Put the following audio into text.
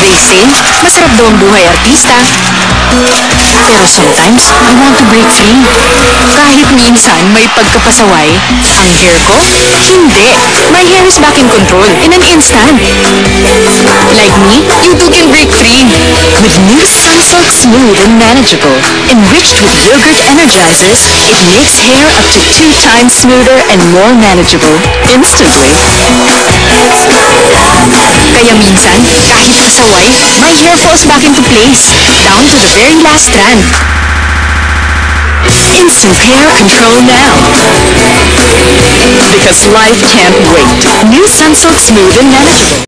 Mahirap daw ang buhay artista. Pero sometimes, I want to break free. Kahit minsan may pagkapasaway, ang hair ko, hindi. My hair is back in control in an instant. Like me, you too can break free. With new Sunsilk Smooth and Manageable, enriched with yogurt energizers, it makes hair up to two times smoother and more manageable instantly. Kaya minsan, kahit pasaway, my hair falls back into place, down to the very last strand. Instant hair control now. Because life can't wait. New Sunsilk Smooth and Manageable.